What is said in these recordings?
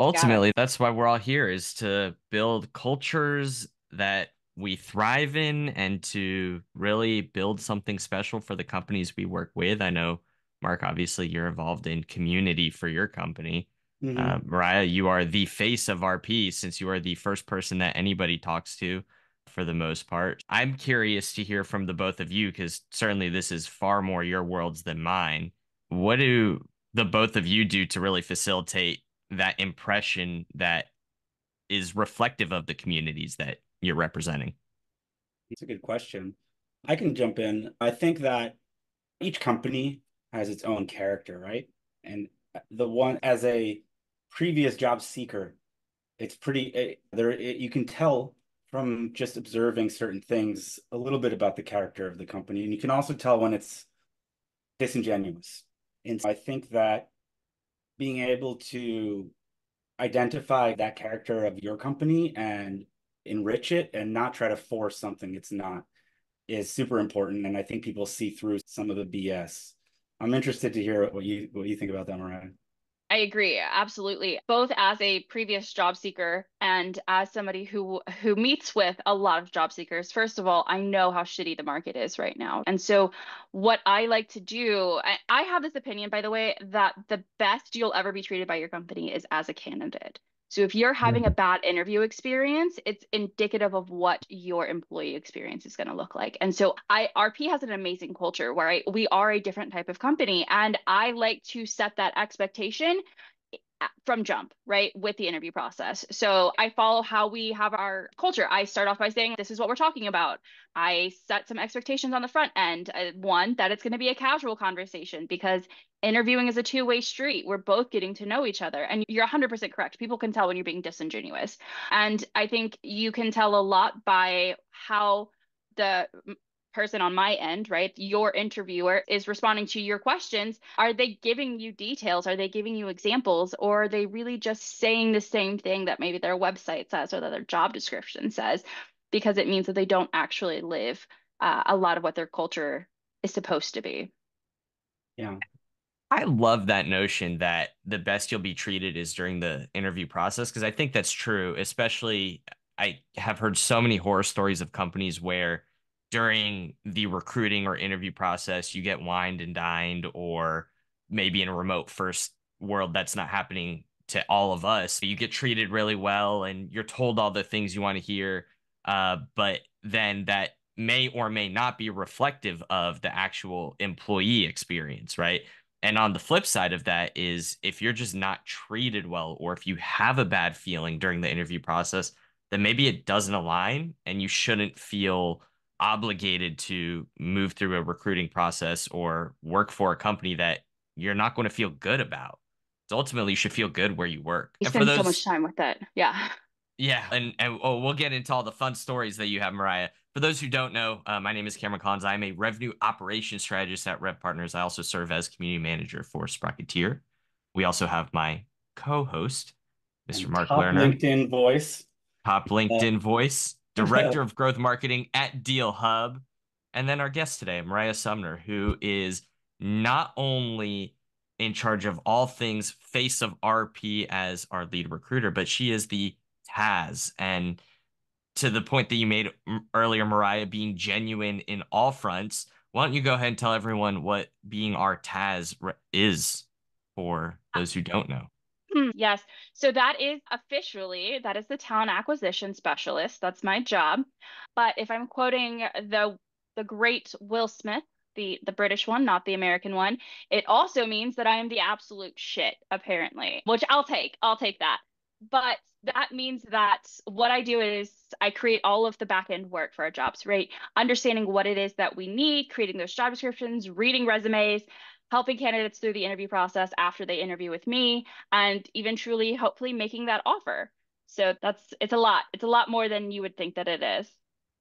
ultimately that's why we're all here is to build cultures that we thrive in and to really build something special for the companies we work with. I know, Mark, obviously you're involved in community for your company. Mm-hmm. Uh, Moriah, you are the face of RP since you are the first person that anybody talks to for the most part. I'm curious to hear from the both of you because certainly this is far more your worlds than mine. What do the both of you do to really facilitate that impression that is reflective of the communities that you're representing? It's a good question. I can jump in. I think that each company has its own character, right? And the one as a previous job seeker, it's pretty it, there. It, you can tell from just observing certain things a little bit about the character of the company, and you can also tell when it's disingenuous. And so I think that being able to identify that character of your company and enrich it and not try to force something it's not is super important. And I think people see through some of the BS. I'm interested to hear what you what you think about that, Moriah. I agree, absolutely. Both as a previous job seeker and as somebody who who meets with a lot of job seekers. First of all, I know how shitty the market is right now. And so what I like to do, I, I have this opinion by the way that the best you'll ever be treated by your company is as a candidate. So if you're hmm. having a bad interview experience, it's indicative of what your employee experience is going to look like. And so I RP has an amazing culture where I, we are a different type of company and I like to set that expectation from jump, right, with the interview process. So I follow how we have our culture. I start off by saying, this is what we're talking about. I set some expectations on the front end. Uh, one, that it's going to be a casual conversation because interviewing is a two way street. We're both getting to know each other. And you're 100% correct. People can tell when you're being disingenuous. And I think you can tell a lot by how the person on my end, right? Your interviewer is responding to your questions. Are they giving you details? Are they giving you examples? Or are they really just saying the same thing that maybe their website says or that their job description says? Because it means that they don't actually live uh, a lot of what their culture is supposed to be. Yeah. I love that notion that the best you'll be treated is during the interview process because I think that's true, especially I have heard so many horror stories of companies where during the recruiting or interview process you get wined and dined or maybe in a remote first world that's not happening to all of us. You get treated really well and you're told all the things you want to hear uh, but then that may or may not be reflective of the actual employee experience right? And on the flip side of that is if you're just not treated well or if you have a bad feeling during the interview process then maybe it doesn't align and you shouldn't feel obligated to move through a recruiting process or work for a company that you're not going to feel good about. So ultimately, you should feel good where you work. You spend those, so much time with it. Yeah. Yeah, and and oh, we'll get into all the fun stories that you have, Moriah. For those who don't know, uh, my name is Cameron Collins. I'm a revenue operations strategist at Rev Partners. I also serve as community manager for Sprocketeer. We also have my co-host, Mr. And Mark top Lerner. LinkedIn voice. Top LinkedIn uh, voice. Director of Growth Marketing at DealHub. And then our guest today, Moriah Sumner, who is not only in charge of all things face of RP as our lead recruiter, but she is the Taz. And to the point that you made earlier, Moriah, being genuine in all fronts, why don't you go ahead and tell everyone what being our Taz is for those who don't know? Hmm, yes. So that is officially that is the talent acquisition specialist. That's my job. But if I'm quoting the the great Will Smith, the the British one, not the American one, it also means that I am the absolute shit apparently, which I'll take. I'll take that. But that means that what I do is I create all of the back end work for our jobs, right? Understanding what it is that we need, creating those job descriptions, reading resumes, helping candidates through the interview process after they interview with me and even truly hopefully making that offer. So that's it's a lot. It's a lot more than you would think that it is.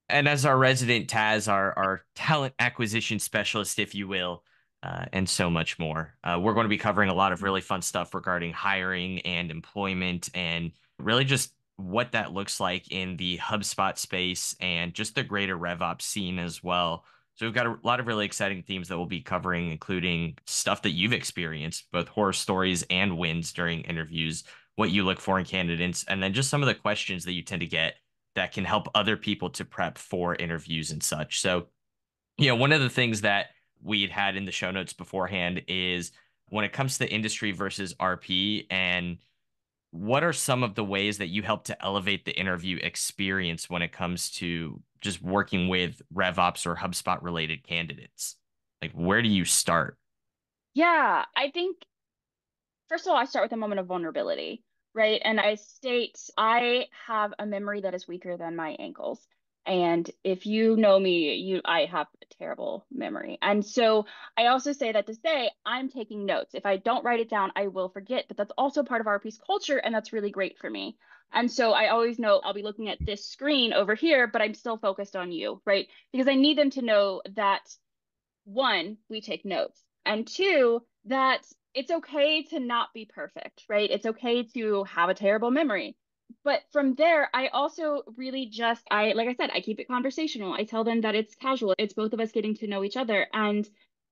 And as our resident taz our our talent acquisition specialist if you will uh, and so much more uh, we're going to be covering a lot of really fun stuff regarding hiring and employment and really just what that looks like in the hubspot space and just the greater revops scene as well so we've got a lot of really exciting themes that we'll be covering, including stuff that you've experienced, both horror stories and wins during interviews. what you look for in candidates, and then just some of the questions that you tend to get that can help other people to prep for interviews and such. So, you know, one of the things that we had had in the show notes beforehand is when it comes to the industry versus RP and what are some of the ways that you help to elevate the interview experience when it comes to just working with RevOps or HubSpot related candidates? Like, where do you start? Yeah, I think, first of all, I start with a moment of vulnerability, right? And I state, I have a memory that is weaker than my ankles. And if you know me, you I have a terrible memory. And so I also say that to say I'm taking notes. If I don't write it down, I will forget. But that's also part of our piece culture, and that's really great for me. And so I always know I'll be looking at this screen over here, but I'm still focused on you, right? Because I need them to know that one, we take notes, and two, that it's okay to not be perfect, right? It's okay to have a terrible memory but from there i also really just i like i said i keep it conversational. I tell them that it's casual. It's both of us getting to know each other. And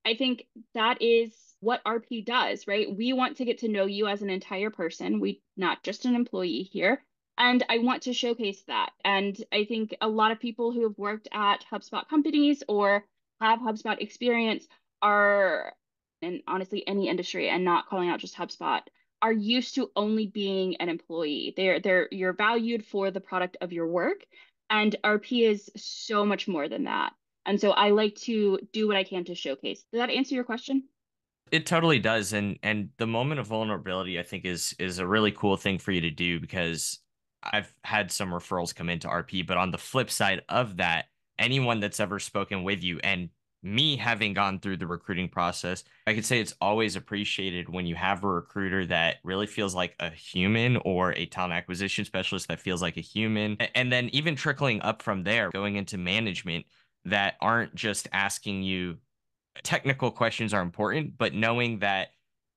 i think that is what rp does right? We want to get to know you as an entire person. We not just an employee here. And i want to showcase that. And i think a lot of people who have worked at hubspot companies or have hubspot experience are in honestly any industry and not calling out just hubspot are used to only being an employee. They're they're you're valued for the product of your work and RP is so much more than that. And so I like to do what I can to showcase. Does that answer your question? It totally does and and the moment of vulnerability I think is is a really cool thing for you to do because I've had some referrals come into RP but on the flip side of that anyone that's ever spoken with you and me having gone through the recruiting process, I could say it's always appreciated when you have a recruiter that really feels like a human or a talent acquisition specialist that feels like a human. And then even trickling up from there, going into management that aren't just asking you technical questions are important, but knowing that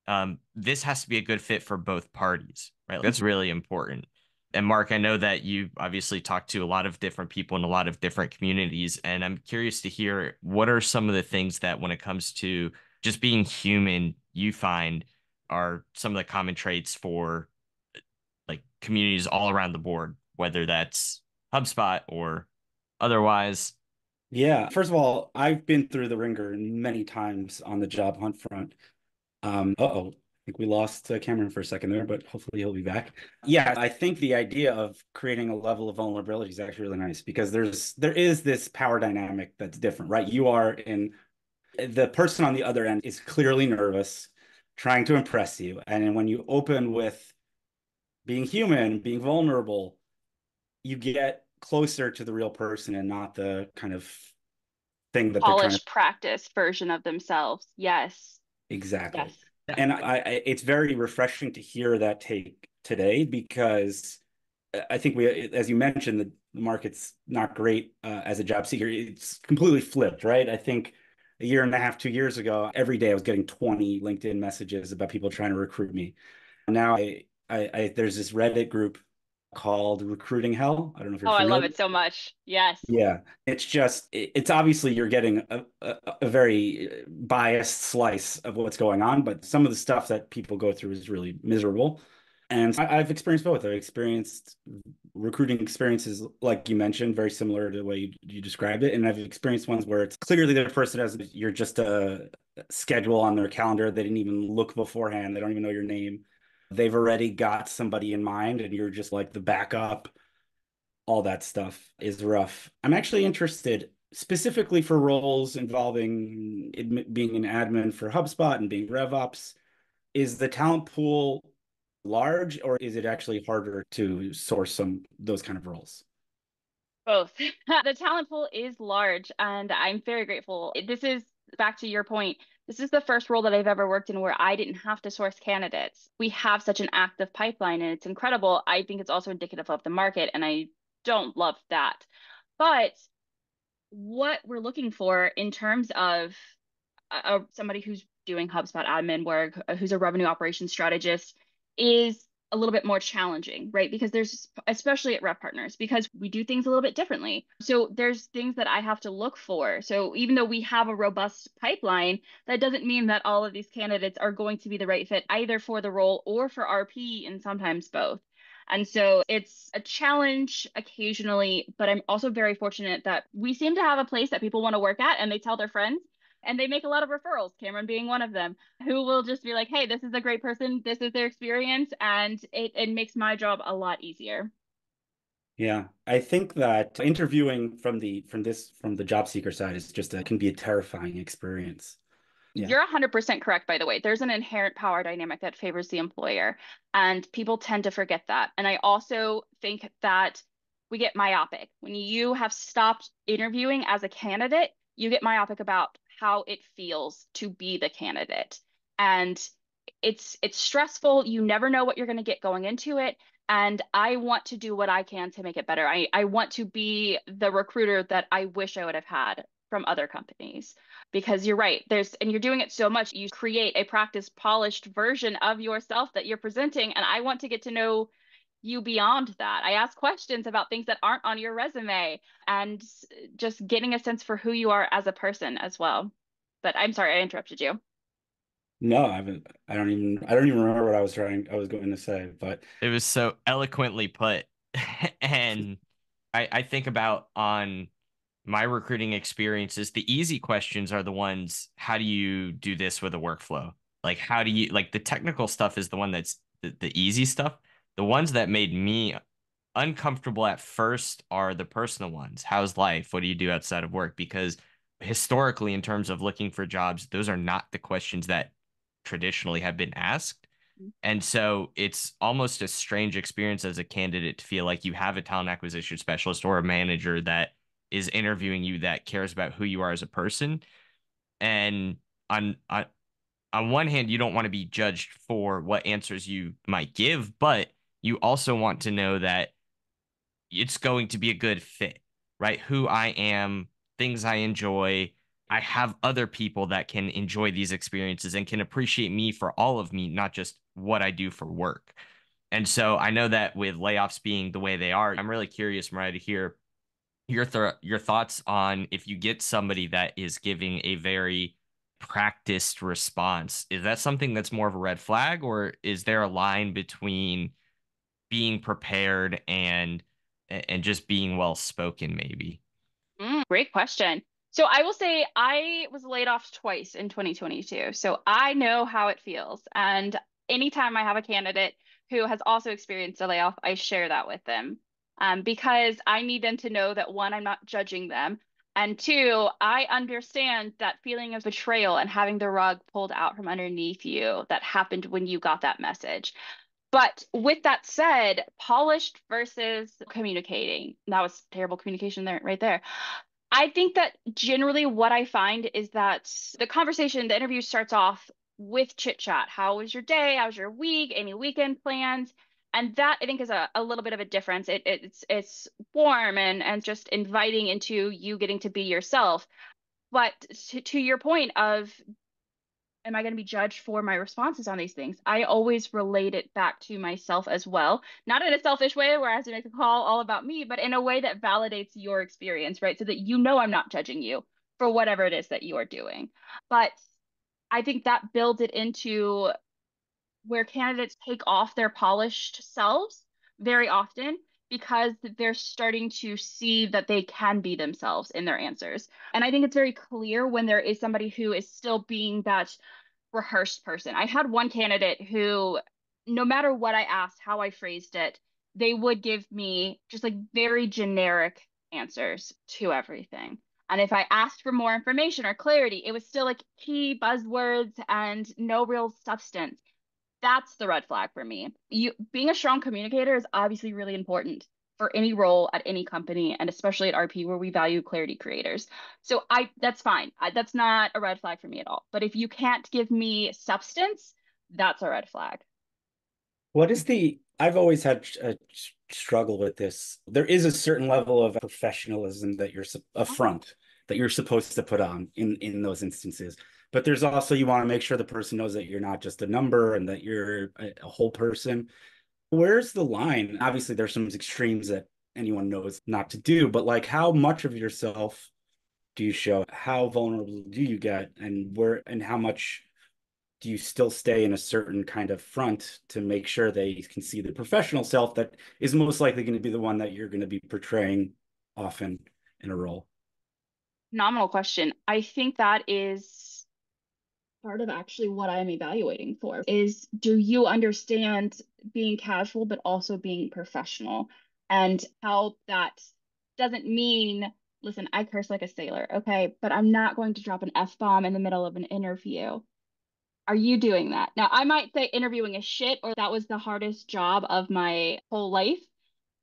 um, this has to be a good fit for both parties, right? That's really important and Mark, I know that you obviously talked to a lot of different people in a lot of different communities, and I'm curious to hear what are some of the things that, when it comes to just being human, you find are some of the common traits for like communities all around the board, whether that's HubSpot or otherwise. Yeah, first of all, I've been through the ringer many times on the job hunt front. Um, uh-oh, think we lost uh, Cameron for a second there, but hopefully he'll be back. Yeah, I think the idea of creating a level of vulnerability is actually really nice because there's there is this power dynamic that's different, right? You are in the person on the other end is clearly nervous, trying to impress you, and when you open with being human, being vulnerable, you get closer to the real person and not the kind of thing that polished to... practice version of themselves. Yes. Exactly. Yes and I, I, it's very refreshing to hear that take today because I think we, as you mentioned, the market's not great uh, as a job seeker. It's completely flipped, right? I think a year and a half, two years ago, every day I was getting 20 LinkedIn messages about people trying to recruit me. Now I, I, I there's this Reddit group called Recruiting Hell. I don't know if you're. Oh, familiar. I love it so much. Yes. Yeah, it's just it's obviously you're getting a, a, a, very uh, biased slice of what's going on, but some of the stuff that people go through is really miserable. And I, have experienced both. I've experienced recruiting experiences, like you mentioned, very similar to the way you, you described it. And I've experienced ones where it's clearly the person has you're just a schedule on their calendar. They didn't even look beforehand. They don't even know your name they've already got somebody in mind and you're just like the backup all that stuff is rough. I'm actually interested specifically for roles involving being an admin for hubspot and being revops. Is the talent pool large or is it actually harder to source some those kind of roles? Both. The talent pool is large and i'm very grateful. This is back to your point this is the first role that I've ever worked in where I didn't have to source candidates. We have such an active pipeline and it's incredible. I think it's also indicative of the market and I don't love that. But what we're looking for in terms of somebody who's doing HubSpot admin work, who's a revenue operations strategist, is a little bit more challenging, right? Because there's, especially at RevPartners, because we do things a little bit differently. So there's things that I have to look for. So even though we have a robust pipeline, that doesn't mean that all of these candidates are going to be the right fit either for the role or for RP, and sometimes both. And so it's a challenge occasionally, but I'm also very fortunate that we seem to have a place that people want to work at and they tell their friends and they make a lot of referrals cameron being one of them who will just be like hey this is a great person this is their experience and it, it makes my job a lot easier yeah i think that interviewing from the from this from the job seeker side is just a can be a terrifying experience yeah. You're 100% correct, by the way. There's an inherent power dynamic that favors the employer, and people tend to forget that. And I also think that we get myopic. When you have stopped interviewing as a candidate, you get myopic about how it feels to be the candidate. And it's it's stressful. You never know what you're going to get going into it. And I want to do what I can to make it better. I, I want to be the recruiter that I wish I would have had from other companies because you're right there's and you're doing it so much you create a practice polished version of yourself that you're presenting and i want to get to know you beyond that. I ask questions about things that aren't on your resume and just getting a sense for who you are as a person as well. But I'm sorry, I interrupted you. No, I haven't. I don't even. I don't even remember what I was trying. I was going to say, but it was so eloquently put, and I I think about on my recruiting experiences. The easy questions are the ones. How do you do this with a workflow? Like how do you like the technical stuff is the one that's the, the easy stuff the ones that made me uncomfortable at first are the personal ones. How's life? What do you do outside of work? Because historically, in terms of looking for jobs, those are not the questions that traditionally have been asked. Mm-hmm. And so it's almost a strange experience as a candidate to feel like you have a talent acquisition specialist or a manager that is interviewing you that cares about who you are as a person. And on, on on one hand, you don't want to be judged for what answers you might give, but you also want to know that it's going to be a good fit, right? Who I am, things I enjoy. I have other people that can enjoy these experiences and can appreciate me for all of me, not just what I do for work. And so I know that with layoffs being the way they are, I'm really curious, Moriah, to hear your th- your thoughts on if you get somebody that is giving a very practiced response. Is that something that's more of a red flag, or is there a line between being prepared and and just being well spoken maybe. Mm, great question. So i will say i was laid off twice in 2022 so i know how it feels. And anytime i have a candidate who has also experienced a layoff i share that with them. Um, because i need them to know that one i'm not judging them. And two i understand that feeling of betrayal and having the rug pulled out from underneath you that happened when you got that message but with that said, polished versus communicating. That was terrible communication there, right there. I think that generally what I find is that the conversation, the interview starts off with chit chat. How was your day? How was your week? Any weekend plans? And that I think is a, a little bit of a difference. It, it's it's warm and and just inviting into you getting to be yourself. But to, to your point of am I going to be judged for my responses on these things? I always relate it back to myself as well, not in a selfish way where I have to make a call all about me, but in a way that validates your experience, right? So that you know I'm not judging you for whatever it is that you are doing. But I think that builds it into where candidates take off their polished selves very often because they're starting to see that they can be themselves in their answers. And I think it's very clear when there is somebody who is still being that rehearsed person. I had one candidate who, no matter what I asked, how I phrased it, they would give me just like very generic answers to everything. And if I asked for more information or clarity, it was still like key buzzwords and no real substance that's the red flag for me. You being a strong communicator is obviously really important for any role at any company and especially at RP where we value clarity creators. So I that's fine. I, that's not a red flag for me at all. But if you can't give me substance, that's a red flag. What is the I've always had a struggle with this. There is a certain level of professionalism that you're a front that you're supposed to put on in in those instances but there's also you want to make sure the person knows that you're not just a number and that you're a, a whole person Where's the line? Obviously, there's some extremes that anyone knows not to do, but like how much of yourself do you show? How vulnerable do you get? And where and how much do you still stay in a certain kind of front to make sure they can see the professional self that is most likely going to be the one that you're going to be portraying often in a role? Nominal question. I think that is part of actually what I'm evaluating for is do you understand being casual but also being professional and how that doesn't mean listen, I curse like a sailor, okay, but I'm not going to drop an F bomb in the middle of an interview. Are you doing that? Now, I might say interviewing is shit or that was the hardest job of my whole life.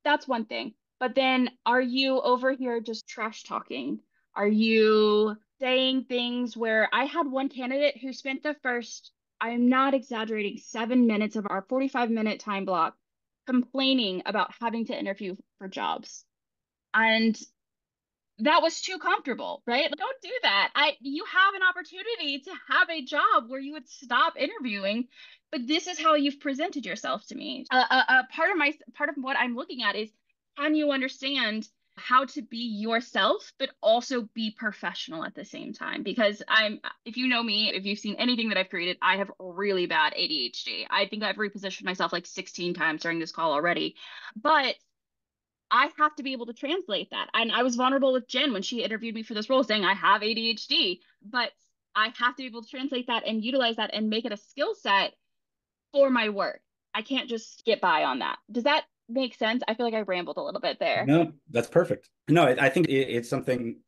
That's one thing. But then are you over here just trash talking? Are you saying things where I had one candidate who spent the first, I'm not exaggerating, seven minutes of our 45 minute time block complaining about having to interview for jobs. And that was too comfortable, right? Don't do that. I you have an opportunity to have a job where you would stop interviewing, but this is how you've presented yourself to me. A uh, uh, uh, part of my part of what I'm looking at is can you understand how to be yourself but also be professional at the same time because i'm if you know me if you've seen anything that i've created i have really bad adhd i think i've repositioned myself like 16 times during this call already but I have to be able to translate that. And I was vulnerable with Jen when she interviewed me for this role, saying I have ADHD, but I have to be able to translate that and utilize that and make it a skill set for my work. I can't just get by on that. Does that make sense? I feel like I rambled a little bit there. No, that's perfect. No, I think it's something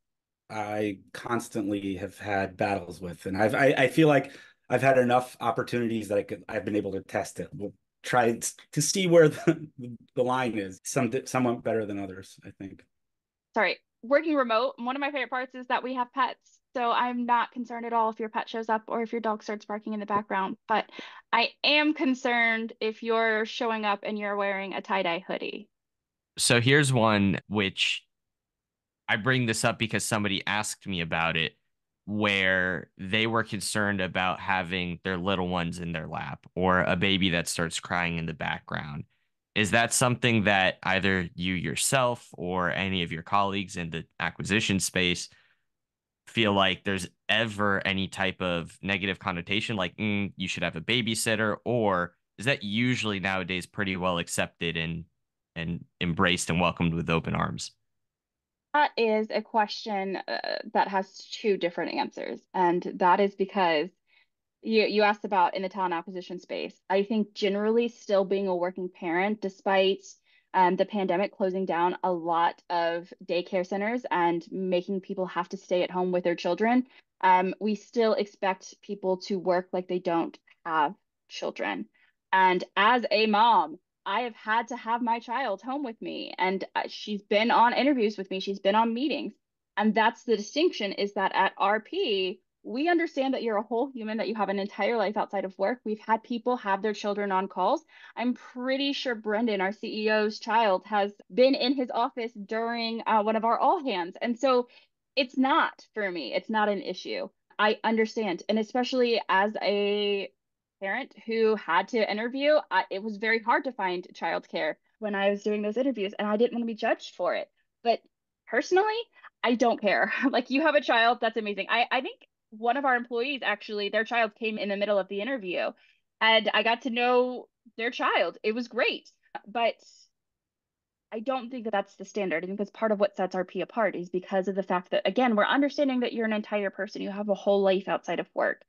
I constantly have had battles with, and I've I, I feel like I've had enough opportunities that I could I've been able to test it We'll try to see where the, the line is. Some somewhat better than others, I think. Sorry, working remote. One of my favorite parts is that we have pets, so I'm not concerned at all if your pet shows up or if your dog starts barking in the background. But I am concerned if you're showing up and you're wearing a tie dye hoodie. So here's one which I bring this up because somebody asked me about it where they were concerned about having their little ones in their lap or a baby that starts crying in the background. Is that something that either you yourself or any of your colleagues in the acquisition space feel like there's ever any type of negative connotation, like mm, you should have a babysitter, or is that usually nowadays pretty well accepted and and embraced and welcomed with open arms? That is a question uh, that has two different answers. And that is because you, you asked about in the talent acquisition space. I think generally still being a working parent, despite um, the pandemic closing down a lot of daycare centers and making people have to stay at home with their children, um, we still expect people to work like they don't have children. And as a mom, I have had to have my child home with me and uh, she's been on interviews with me, she's been on meetings. And that's the distinction is that at RP, we understand that you're a whole human, that you have an entire life outside of work. We've had people have their children on calls. I'm pretty sure Brendan, our CEO's child, has been in his office during uh, one of our all hands. And so it's not for me, it's not an issue. I understand. And especially as a parent who had to interview, I, it was very hard to find childcare when I was doing those interviews, and I didn't want to be judged for it. But personally, I don't care. like you have a child, that's amazing. I, I think one of our employees actually, their child came in the middle of the interview, and I got to know their child. It was great, but I don't think that that's the standard. I think that's part of what sets RP apart is because of the fact that again, we're understanding that you're an entire person. You have a whole life outside of work.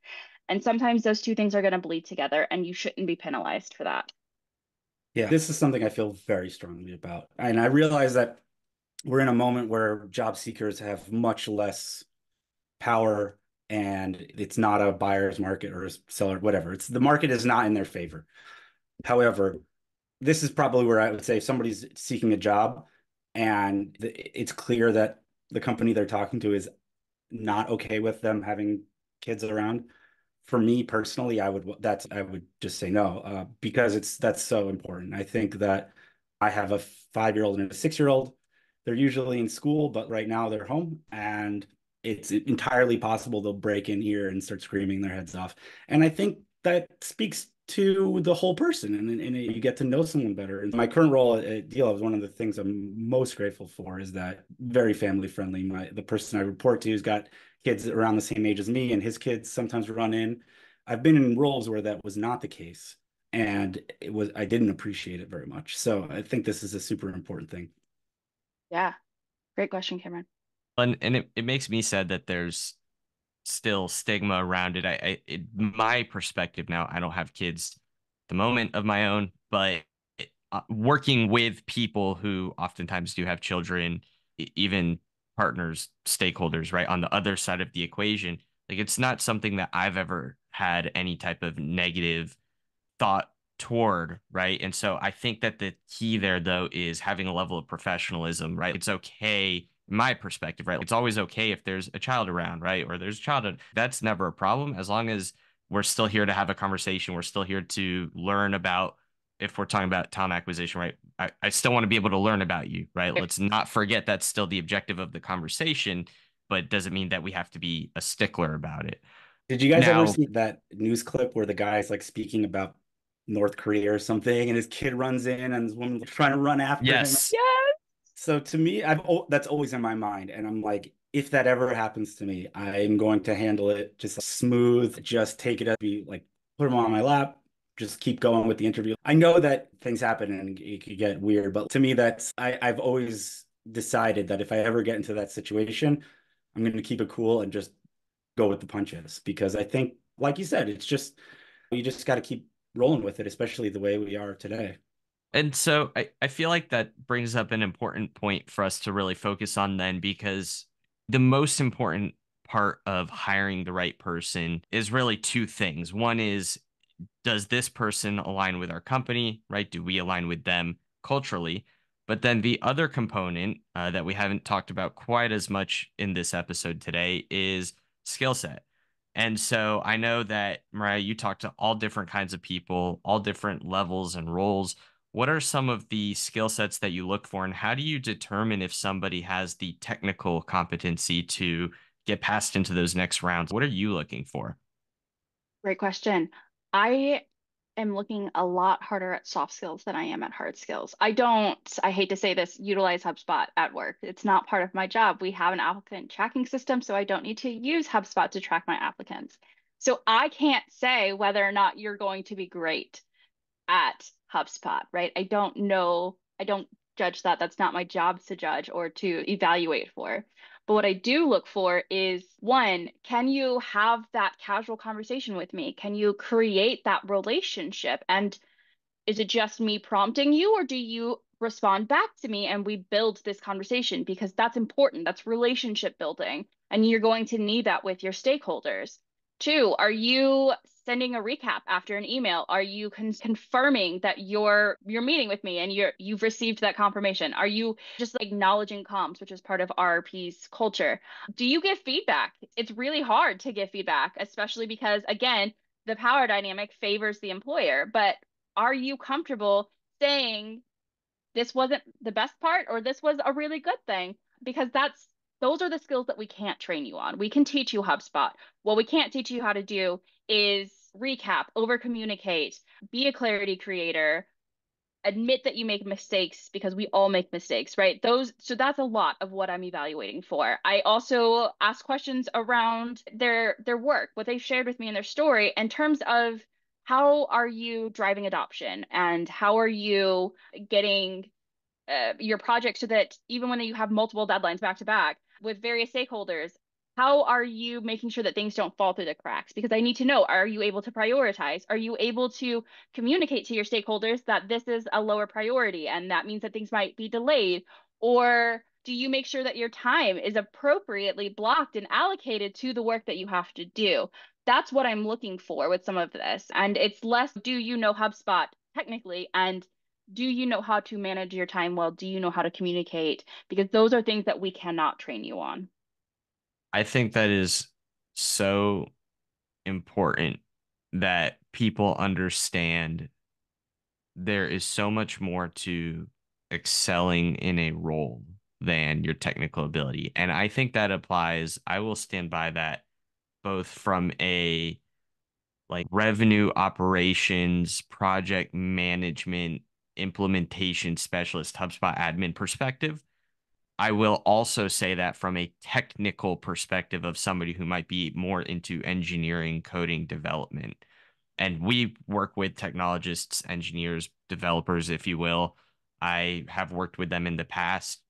And sometimes those two things are going to bleed together, and you shouldn't be penalized for that. Yeah, this is something I feel very strongly about. And I realize that we're in a moment where job seekers have much less power and it's not a buyer's market or a seller, whatever. It's the market is not in their favor. However, this is probably where I would say if somebody's seeking a job and it's clear that the company they're talking to is not okay with them having kids around, for me personally, I would that's I would just say no uh, because it's that's so important. I think that I have a five year old and a six year old. They're usually in school, but right now they're home, and it's entirely possible they'll break in here and start screaming their heads off. And I think that speaks to the whole person and, and you get to know someone better. And my current role at Deal is one of the things I'm most grateful for is that very family friendly. My the person I report to has got kids around the same age as me and his kids sometimes run in. I've been in roles where that was not the case and it was I didn't appreciate it very much. So I think this is a super important thing. Yeah. Great question, Cameron. And and it, it makes me sad that there's still stigma around it. I, I it, my perspective now, I don't have kids the moment of my own, but it, uh, working with people who oftentimes do have children, even partners, stakeholders, right on the other side of the equation, like it's not something that I've ever had any type of negative thought toward, right? And so I think that the key there though is having a level of professionalism, right? It's okay my perspective, right? It's always okay if there's a child around, right? Or there's a child. That's never a problem as long as we're still here to have a conversation. We're still here to learn about if we're talking about talent acquisition, right? I, I still want to be able to learn about you, right? Let's not forget that's still the objective of the conversation, but doesn't mean that we have to be a stickler about it. Did you guys now, ever see that news clip where the guy's like speaking about North Korea or something, and his kid runs in and this woman trying to run after yes. him? Yes. So to me, I've that's always in my mind, and I'm like, if that ever happens to me, I'm going to handle it just smooth, just take it up, be like, put them on my lap, just keep going with the interview. I know that things happen and it could get weird, but to me, that's I, I've always decided that if I ever get into that situation, I'm going to keep it cool and just go with the punches because I think, like you said, it's just you just got to keep rolling with it, especially the way we are today. And so I, I feel like that brings up an important point for us to really focus on then, because the most important part of hiring the right person is really two things. One is, does this person align with our company, right? Do we align with them culturally? But then the other component uh, that we haven't talked about quite as much in this episode today is skill set. And so I know that, Moriah, you talk to all different kinds of people, all different levels and roles what are some of the skill sets that you look for and how do you determine if somebody has the technical competency to get passed into those next rounds? What are you looking for? Great question. I am looking a lot harder at soft skills than i am at hard skills. I don't i hate to say this utilize hubspot at work. It's not part of my job. We have an applicant tracking system so i don't need to use hubspot to track my applicants. So i can't say whether or not you're going to be great at HubSpot, right? I don't know, I don't judge that. That's not my job to judge or to evaluate for. But what I do look for is one, can you have that casual conversation with me? Can you create that relationship? And is it just me prompting you, or do you respond back to me and we build this conversation? Because that's important. That's relationship building. And you're going to need that with your stakeholders. Two, are you sending a recap after an email? Are you con- confirming that you're you're meeting with me and you're you've received that confirmation? Are you just acknowledging comms, which is part of RRP's culture? Do you give feedback? It's really hard to give feedback, especially because again, the power dynamic favors the employer. But are you comfortable saying this wasn't the best part or this was a really good thing? Because that's those are the skills that we can't train you on. We can teach you HubSpot. What we can't teach you how to do is recap, over communicate, be a clarity creator, admit that you make mistakes because we all make mistakes, right? Those so that's a lot of what I'm evaluating for. I also ask questions around their their work, what they've shared with me in their story in terms of how are you driving adoption and how are you getting uh, your project so that even when you have multiple deadlines back to back with various stakeholders how are you making sure that things don't fall through the cracks? Because i need to know are you able to prioritize? Are you able to communicate to your stakeholders that this is a lower priority and that means that things might be delayed? Or do you make sure that your time is appropriately blocked and allocated to the work that you have to do? That's what i'm looking for with some of this. And it's less do you know hubspot technically? And do you know how to manage your time well? Do you know how to communicate? Because those are things that we cannot train you on. I think that is so important that people understand there is so much more to excelling in a role than your technical ability. And i think that applies i will stand by that both from a like revenue operations, project management, implementation specialist, HubSpot admin perspective. I will also say that from a technical perspective of somebody who might be more into engineering, coding, development. And we work with technologists, engineers, developers, if you will. I have worked with them in the past.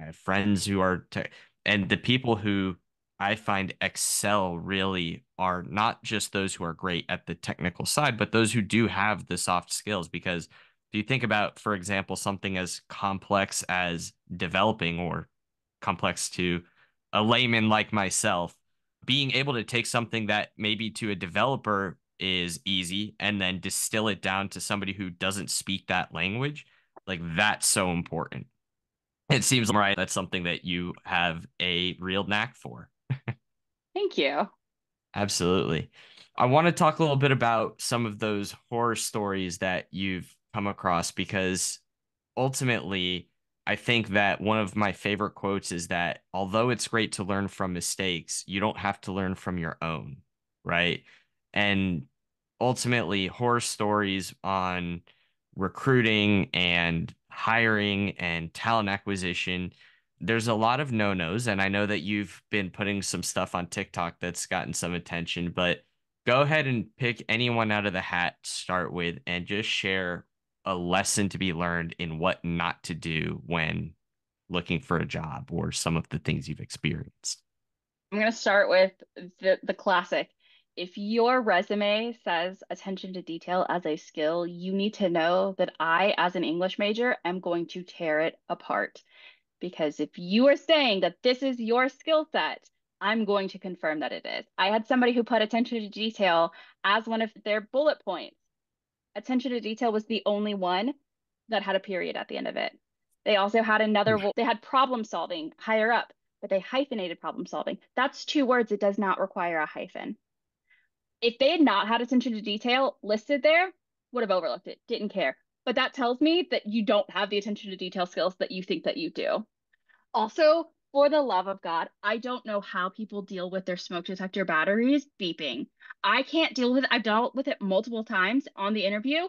I have friends who are, te- and the people who I find excel really are not just those who are great at the technical side, but those who do have the soft skills. Because if you think about, for example, something as complex as developing or complex to a layman like myself, being able to take something that maybe to a developer is easy and then distill it down to somebody who doesn't speak that language, like that's so important. It seems right. That's something that you have a real knack for. Thank you. Absolutely. I want to talk a little bit about some of those horror stories that you've come across because ultimately, I think that one of my favorite quotes is that although it's great to learn from mistakes, you don't have to learn from your own, right? And ultimately, horror stories on recruiting and hiring and talent acquisition there's a lot of no-nos and I know that you've been putting some stuff on TikTok that's gotten some attention, but go ahead and pick anyone out of the hat to start with and just share a lesson to be learned in what not to do when looking for a job or some of the things you've experienced. I'm going to start with the the classic. If your resume says attention to detail as a skill, you need to know that I, as an English major, am going to tear it apart. Because if you are saying that this is your skill set, I'm going to confirm that it is. I had somebody who put attention to detail as one of their bullet points. Attention to detail was the only one that had a period at the end of it. They also had another, hmm. they had problem solving higher up, but they hyphenated problem solving. That's two words. It does not require a hyphen. If they had not had attention to detail listed there, would have overlooked it, didn't care but that tells me that you don't have the attention to detail skills that you think that you do. Also, for the love of God, I don't know how people deal with their smoke detector batteries beeping. I can't deal with it. I've dealt with it multiple times on the interview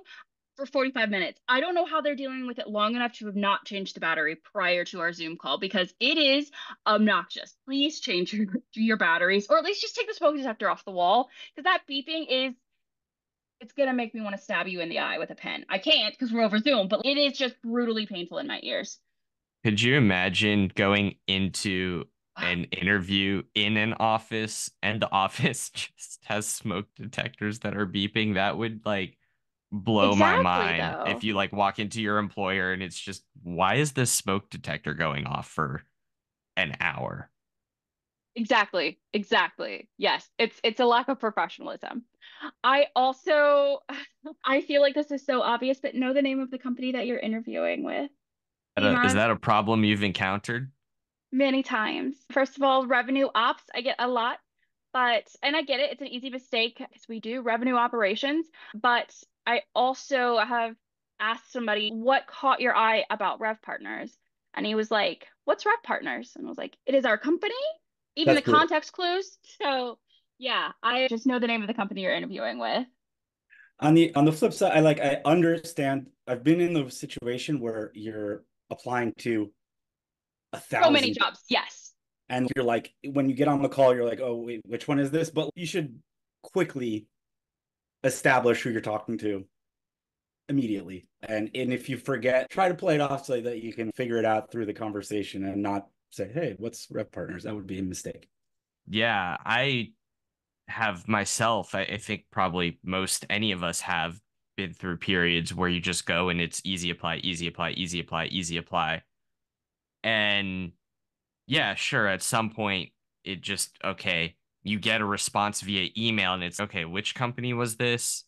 for 45 minutes. I don't know how they're dealing with it long enough to have not changed the battery prior to our Zoom call because it is obnoxious. Please change your, your batteries or at least just take the smoke detector off the wall because that beeping is it's gonna make me want to stab you in the eye with a pen. I can't because we're over Zoom, but it is just brutally painful in my ears. Could you imagine going into an interview in an office and the office just has smoke detectors that are beeping? That would like blow exactly, my mind though. if you like walk into your employer and it's just why is this smoke detector going off for an hour? Exactly. Exactly. Yes. It's it's a lack of professionalism. I also I feel like this is so obvious, but know the name of the company that you're interviewing with. Is that a problem you've encountered? Many times. First of all, revenue ops, I get a lot, but and I get it, it's an easy mistake because we do revenue operations, but I also have asked somebody what caught your eye about Rev Partners. And he was like, What's Rev Partners? And I was like, It is our company even That's the cool. context clues. So yeah, I just know the name of the company you're interviewing with. On the on the flip side, I like I understand. I've been in the situation where you're applying to a thousand so many jobs. Yes. And you're like, when you get on the call, you're like, oh wait, which one is this? But you should quickly establish who you're talking to immediately. And and if you forget, try to play it off so that you can figure it out through the conversation and not say, hey, what's RevPartners? That would be a mistake. Yeah, I have myself, I, I think probably most any of us have been through periods where you just go and it's easy apply, easy apply, easy apply, easy apply. And yeah, sure, at some point it just okay, you get a response via email and it's okay, which company was this?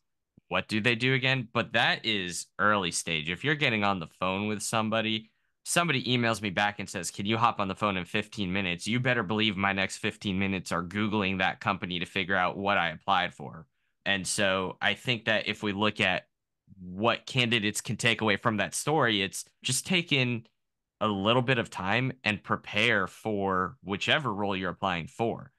What do they do again? But that is early stage. If you're getting on the phone with somebody, somebody emails me back and says, Can you hop on the phone in 15 minutes? You better believe my next 15 minutes are Googling that company to figure out what I applied for. And so I think that if we look at what candidates can take away from that story, it's just taking a little bit of time and prepare for whichever role you're applying for.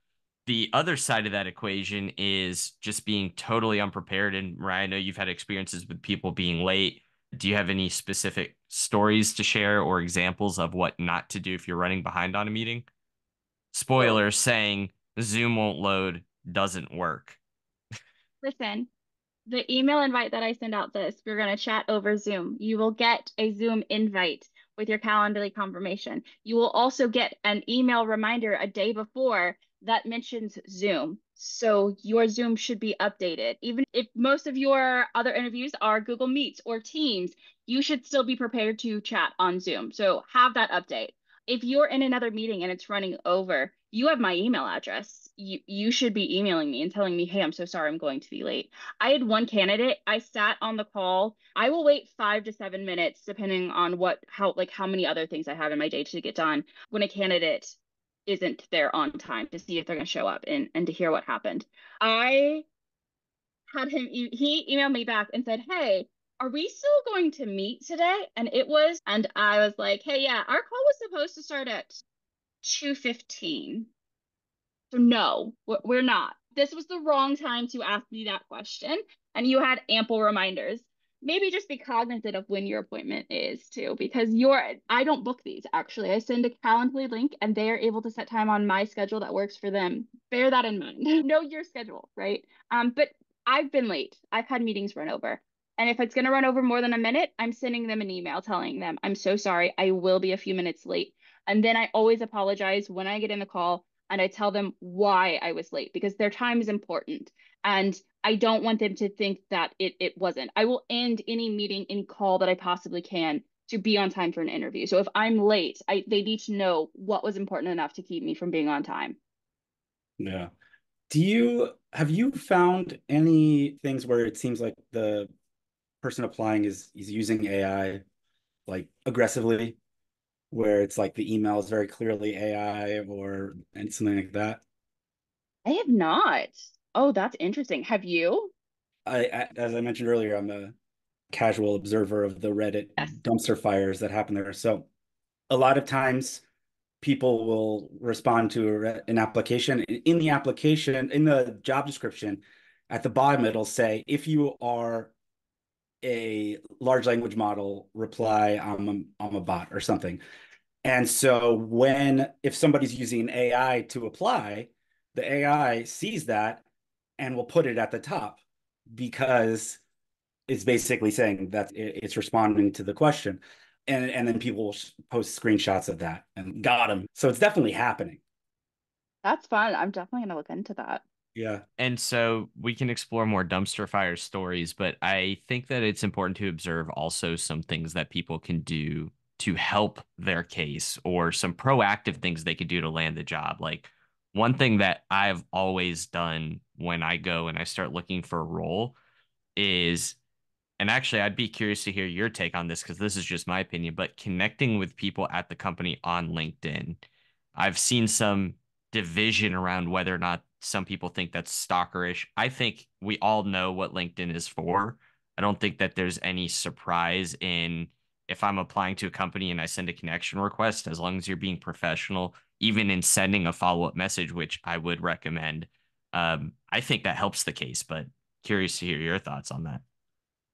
the other side of that equation is just being totally unprepared. And Ryan, I know you've had experiences with people being late. Do you have any specific stories to share or examples of what not to do if you're running behind on a meeting? Spoiler saying Zoom won't load doesn't work. Listen, the email invite that I send out this, we're going to chat over Zoom. You will get a Zoom invite with your Calendly confirmation. You will also get an email reminder a day before that mentions Zoom. So your Zoom should be updated. Even if most of your other interviews are Google Meets or Teams, you should still be prepared to chat on Zoom. So have that update. If you're in another meeting and it's running over, you have my email address. You you should be emailing me and telling me, "Hey, I'm so sorry I'm going to be late." I had one candidate, I sat on the call. I will wait 5 to 7 minutes depending on what how like how many other things I have in my day to get done when a candidate isn't there on time to see if they're going to show up and and to hear what happened. I had him he emailed me back and said, "Hey, are we still going to meet today?" And it was and I was like, "Hey, yeah, our call was supposed to start at 215. So no, we're not. This was the wrong time to ask me that question. And you had ample reminders. Maybe just be cognizant of when your appointment is too, because you're I don't book these actually. I send a Calendly link and they are able to set time on my schedule that works for them. Bear that in mind. know your schedule, right? Um, but I've been late. I've had meetings run over. And if it's going to run over more than a minute, I'm sending them an email telling them, I'm so sorry. I will be a few minutes late. And then I always apologize when I get in the call and I tell them why I was late because their time is important. And I don't want them to think that it, it wasn't. I will end any meeting, any call that I possibly can to be on time for an interview. So if I'm late, I they need to know what was important enough to keep me from being on time. Yeah. Do you have you found any things where it seems like the person applying is is using AI like aggressively where it's like the email is very clearly AI or and something like that? I have not. Oh, that's interesting. Have you? I, I as I mentioned earlier, I'm a casual observer of the Reddit yes. dumpster fires that happen there. So a lot of times people will respond to an application in the application in the job description at the bottom it'll say if you are a large language model reply I'm a, I'm a bot or something. And so when if somebody's using AI to apply, the AI sees that and will put it at the top because it's basically saying that it's responding to the question. And, and then people will post screenshots of that and got them. So it's definitely happening. That's fun. I'm definitely going to look into that. Yeah. And so we can explore more dumpster fire stories, but I think that it's important to observe also some things that people can do to help their case or some proactive things they could do to land the job. Like one thing that I've always done when I go and I start looking for a role is and actually I'd be curious to hear your take on this because this is just my opinion, but connecting with people at the company on LinkedIn. I've seen some division around whether or not some people think that's stalkerish. I think we all know what LinkedIn is for. I don't think that there's any surprise in if I'm applying to a company and I send a connection request, as long as you're being professional, even in sending a follow up message, which I would recommend. Um, I think that helps the case, but curious to hear your thoughts on that.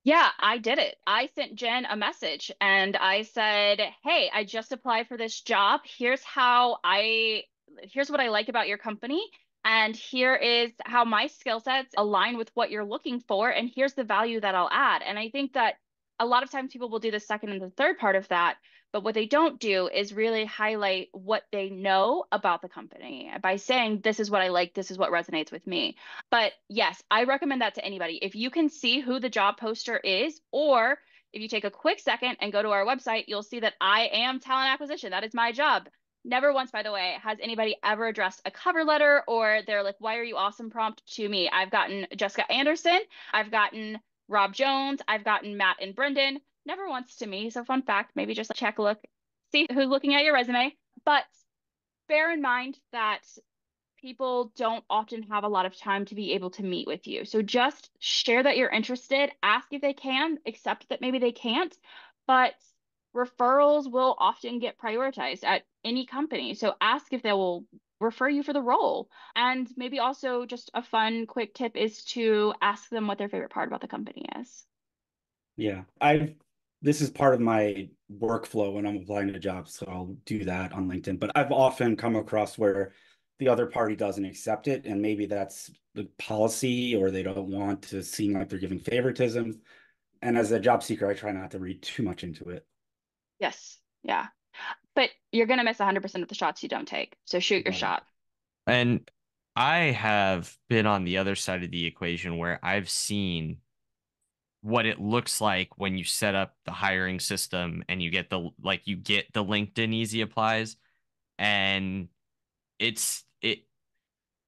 Yeah, I did it. I sent Jen a message and I said, Hey, I just applied for this job. Here's how I, here's what I like about your company. And here is how my skill sets align with what you're looking for. And here's the value that I'll add. And I think that a lot of times people will do the second and the third part of that. But what they don't do is really highlight what they know about the company by saying, this is what I like, this is what resonates with me. But yes, I recommend that to anybody. If you can see who the job poster is, or if you take a quick second and go to our website, you'll see that I am talent acquisition. That is my job. Never once, by the way, has anybody ever addressed a cover letter or they're like, why are you awesome prompt to me? I've gotten Jessica Anderson. I've gotten Rob Jones. I've gotten Matt and Brendan. Never once to me. So, fun fact maybe just check look, see who's looking at your resume. But bear in mind that people don't often have a lot of time to be able to meet with you. So, just share that you're interested, ask if they can, accept that maybe they can't. But referrals will often get prioritized at any company. So ask if they will refer you for the role. And maybe also just a fun quick tip is to ask them what their favorite part about the company is. Yeah. I've this is part of my workflow when I'm applying to jobs, so I'll do that on LinkedIn. But I've often come across where the other party doesn't accept it, and maybe that's the policy or they don't want to seem like they're giving favoritism. And as a job seeker, I try not to read too much into it. Yes. Yeah. But you're going to miss 100% of the shots you don't take. So shoot your shot. And I have been on the other side of the equation where I've seen what it looks like when you set up the hiring system and you get the like you get the LinkedIn easy applies and it's it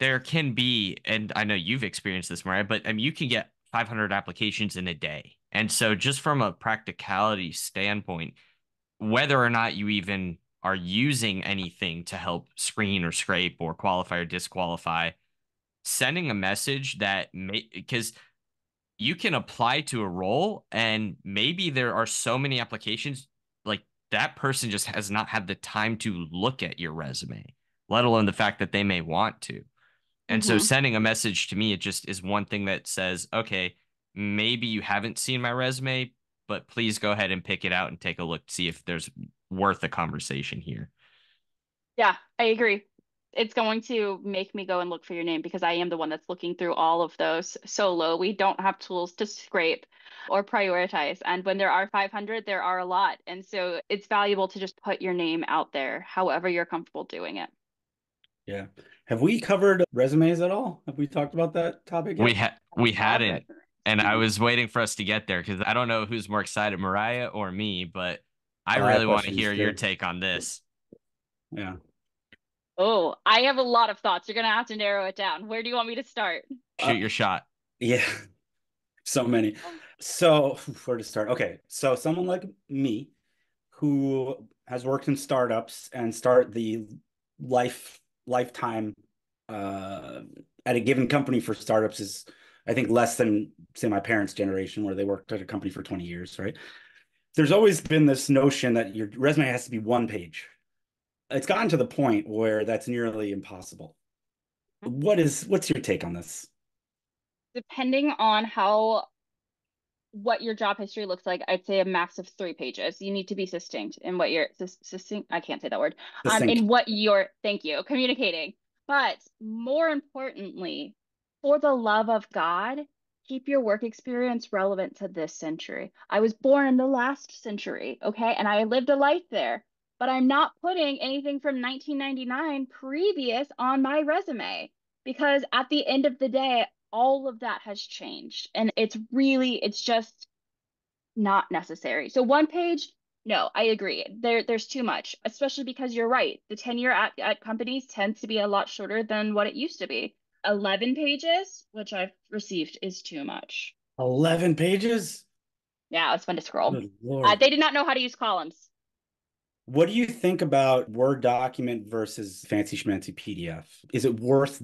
there can be and I know you've experienced this Moriah but I mean you can get 500 applications in a day and so just from a practicality standpoint whether or not you even are using anything to help screen or scrape or qualify or disqualify, sending a message that may because you can apply to a role and maybe there are so many applications like that person just has not had the time to look at your resume, let alone the fact that they may want to. And mm-hmm. so sending a message to me, it just is one thing that says, okay, maybe you haven't seen my resume, but please go ahead and pick it out and take a look to see if there's worth a conversation here. Yeah, I agree. It's going to make me go and look for your name because I am the one that's looking through all of those solo. We don't have tools to scrape or prioritize. And when there are 500, there are a lot. And so it's valuable to just put your name out there, however you're comfortable doing it. Yeah. Have we covered resumes at all? Have we talked about that topic? Yet? We had we hadn't and I was waiting for us to get there because I don't know who's more excited, Moriah or me, but I really want to hear too. your take on this. Yeah. Oh, I have a lot of thoughts. You're gonna have to narrow it down. Where do you want me to start? Shoot uh, your shot. Yeah. So many. So where to start? Okay. So someone like me who has worked in startups and start the life lifetime uh, at a given company for startups is I think less than say my parents' generation where they worked at a company for 20 years, right? There's always been this notion that your resume has to be one page. It's gotten to the point where that's nearly impossible. What is what's your take on this? Depending on how what your job history looks like, I'd say a max of three pages. You need to be succinct in what you're succinct. I can't say that word. Um, in what you're, thank you, communicating. But more importantly, for the love of God, keep your work experience relevant to this century. I was born in the last century, okay? And I lived a life there, but I'm not putting anything from 1999 previous on my resume because at the end of the day, all of that has changed. And it's really, it's just not necessary. So one page, no, I agree. There, there's too much, especially because you're right. The tenure at, at companies tends to be a lot shorter than what it used to be. 11 pages, which I've received, is too much. 11 pages? Yeah, it's fun to scroll. Uh, they did not know how to use columns. What do you think about Word document versus fancy schmancy PDF? Is it worth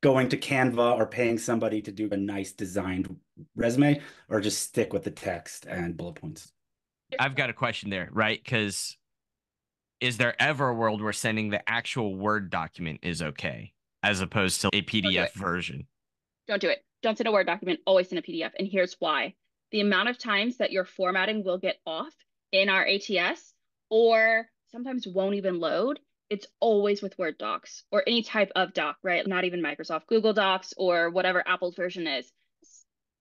going to Canva or paying somebody to do a nice designed resume or just stick with the text and bullet points? I've got a question there, right? Because is there ever a world where sending the actual Word document is okay? As opposed to a PDF Don't version. Don't do it. Don't send a Word document, always send a PDF. And here's why. The amount of times that your formatting will get off in our ATS or sometimes won't even load, it's always with Word docs or any type of doc, right? Not even Microsoft Google Docs or whatever Apple's version is.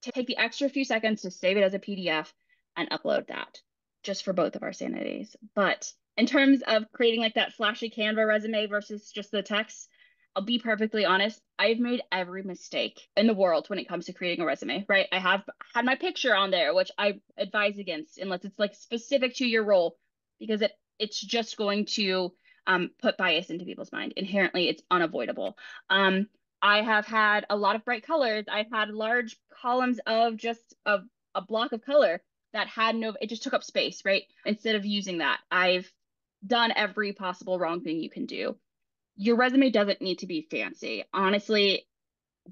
Take the extra few seconds to save it as a PDF and upload that just for both of our sanities. But in terms of creating like that flashy Canva resume versus just the text, I'll be perfectly honest, I've made every mistake in the world when it comes to creating a resume, right? I have had my picture on there, which I advise against unless it's like specific to your role, because it it's just going to um, put bias into people's mind. Inherently, it's unavoidable. Um, I have had a lot of bright colors. I've had large columns of just a, a block of color that had no, it just took up space, right? Instead of using that, I've done every possible wrong thing you can do your resume doesn't need to be fancy. Honestly,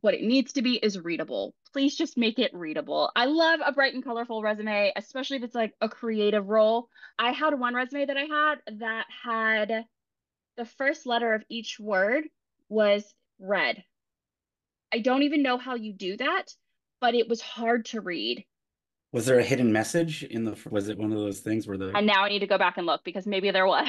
what it needs to be is readable. Please just make it readable. I love a bright and colorful resume, especially if it's like a creative role. I had one resume that I had that had the first letter of each word was red. I don't even know how you do that, but it was hard to read. Was there a hidden message in the? Was it one of those things where the? And now I need to go back and look because maybe there was.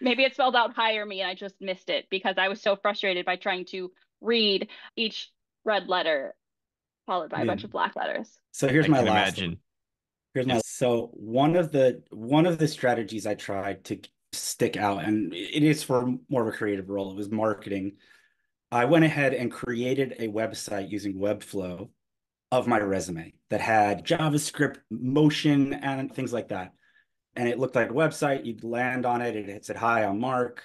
Maybe it spelled out hire me and I just missed it because I was so frustrated by trying to read each red letter followed by yeah. a bunch of black letters. So here's I my last. Imagine. One. Here's my so one of the one of the strategies I tried to stick out, and it is for more of a creative role. It was marketing. I went ahead and created a website using Webflow of my resume that had JavaScript, motion, and things like that. And it looked like a website. You'd land on it. It said, "Hi, I'm Mark,"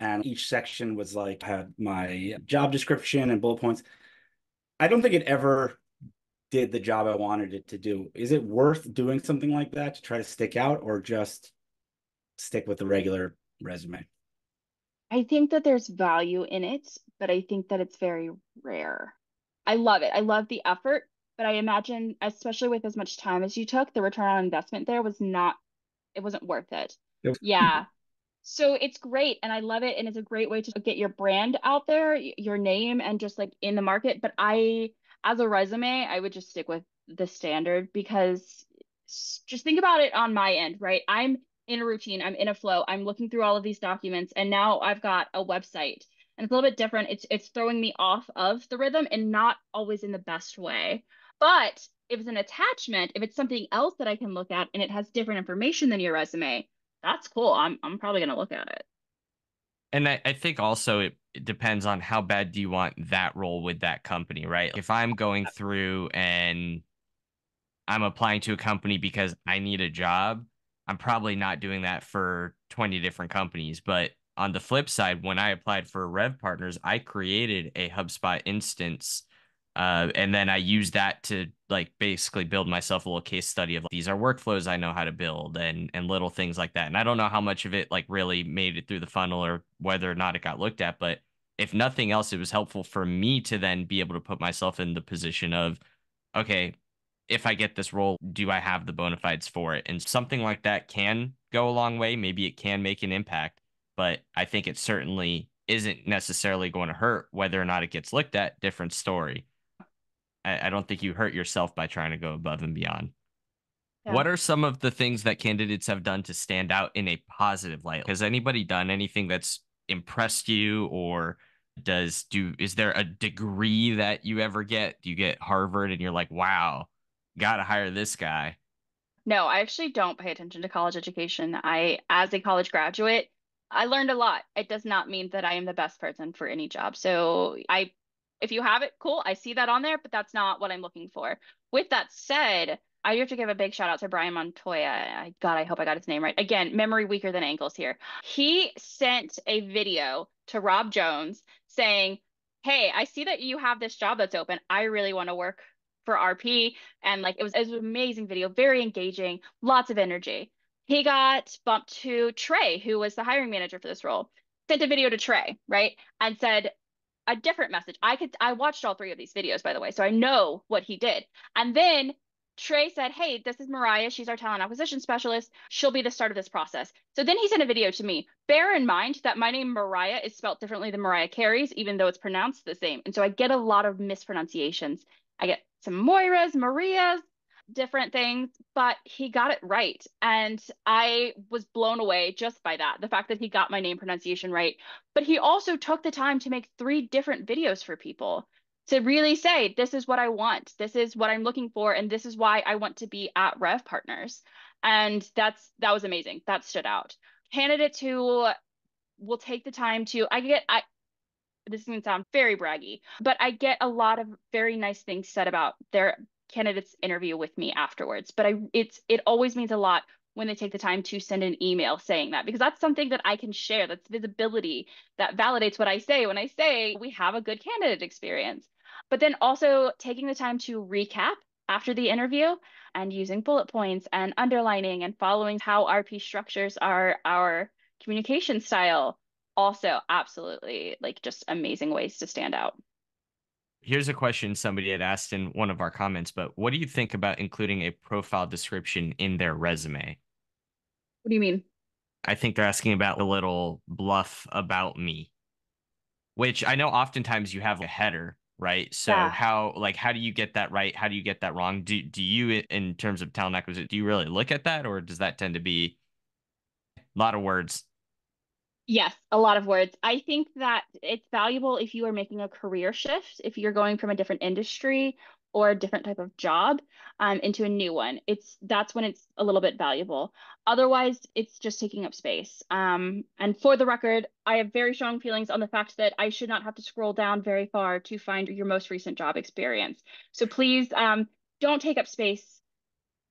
and each section was like had my job description and bullet points. I don't think it ever did the job I wanted it to do. Is it worth doing something like that to try to stick out, or just stick with the regular resume? I think that there's value in it, but I think that it's very rare. I love it. I love the effort, but I imagine, especially with as much time as you took, the return on investment there was not, it wasn't worth it. Yep. Yeah. So it's great and I love it. And it's a great way to get your brand out there, your name, and just like in the market. But I, as a resume, I would just stick with the standard because just think about it on my end, right? I'm in a routine, I'm in a flow, I'm looking through all of these documents, and now I've got a website. And it's a little bit different. It's it's throwing me off of the rhythm and not always in the best way. But if it's an attachment, if it's something else that I can look at and it has different information than your resume, that's cool. I'm I'm probably gonna look at it. And I, I think also it, it depends on how bad do you want that role with that company, right? If I'm going through and I'm applying to a company because I need a job, I'm probably not doing that for 20 different companies. But on the flip side, when I applied for RevPartners, I created a HubSpot instance. Uh, and then I use that to like basically build myself a little case study of these are workflows I know how to build and and little things like that. And I don't know how much of it like really made it through the funnel or whether or not it got looked at, but if nothing else, it was helpful for me to then be able to put myself in the position of, okay, if I get this role, do I have the bona fides for it? And something like that can go a long way. Maybe it can make an impact, but I think it certainly isn't necessarily going to hurt whether or not it gets looked at. Different story. I, I don't think you hurt yourself by trying to go above and beyond. Yeah. What are some of the things that candidates have done to stand out in a positive light? Has anybody done anything that's impressed you or does do is there a degree that you ever get? Do you get Harvard and you're like, wow, got to hire this guy. No, I actually don't pay attention to college education. I, as a college graduate, I learned a lot. It does not mean that I am the best person for any job. So I, if you have it, cool. I see that on there, but that's not what I'm looking for. With that said, I have to give a big shout out to Brian Montoya. I God, I hope I got his name right. Again, memory weaker than ankles here. He sent a video to Rob Jones saying, "Hey, I see that you have this job that's open. I really want to work for RP. And like it was, it was an amazing video, very engaging, lots of energy. He got bumped to Trey, who was the hiring manager for this role, sent a video to Trey, right? And said a different message. I could I watched all three of these videos, by the way, so I know what he did. And then Trey said, Hey, this is Moriah. She's our talent acquisition specialist. She'll be the start of this process. So then he sent a video to me. Bear in mind that my name, Moriah, is spelled differently than Mariah Carey's, even though it's pronounced the same. And so I get a lot of mispronunciations. I get some Moiras, Marias, different things, but he got it right. And I was blown away just by that, the fact that he got my name pronunciation right. But he also took the time to make three different videos for people to really say, this is what I want, this is what I'm looking for, and this is why I want to be at RevPartners. And that's that was amazing. That stood out. Candidates who will take the time to I get I this is going to sound very braggy, but I get a lot of very nice things said about their candidates interview with me afterwards. But I it's it always means a lot when they take the time to send an email saying that because that's something that I can share. That's visibility that validates what I say when I say we have a good candidate experience. But then also taking the time to recap after the interview and using bullet points and underlining and following how RP structures are our communication style also absolutely like just amazing ways to stand out. Here's a question somebody had asked in one of our comments, but what do you think about including a profile description in their resume? What do you mean? I think they're asking about a little bluff about me. which I know oftentimes you have a header, right? So Yeah. how like how do you get that right? How do you get that wrong? Do do you in terms of talent acquisition, do you really look at that or does that tend to be a lot of words? Yes, a lot of words. I think that it's valuable if you are making a career shift, if you're going from a different industry or a different type of job um, into a new one. It's that's when it's a little bit valuable. Otherwise, it's just taking up space. Um, and for the record, I have very strong feelings on the fact that I should not have to scroll down very far to find your most recent job experience. So please um, don't take up space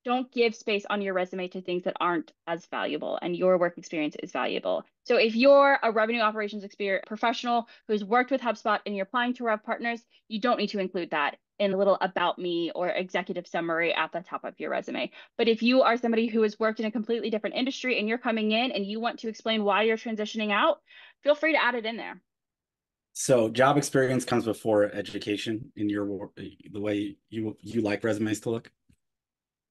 don't give space on your resume to things that aren't as valuable and your work experience is valuable. So if you're a revenue operations experience professional who's worked with HubSpot and you're applying to RevPartners, you don't need to include that in a little about me or executive summary at the top of your resume. But if you are somebody who has worked in a completely different industry and you're coming in and you want to explain why you're transitioning out, feel free to add it in there. So job experience comes before education in your the way you you like resumes to look.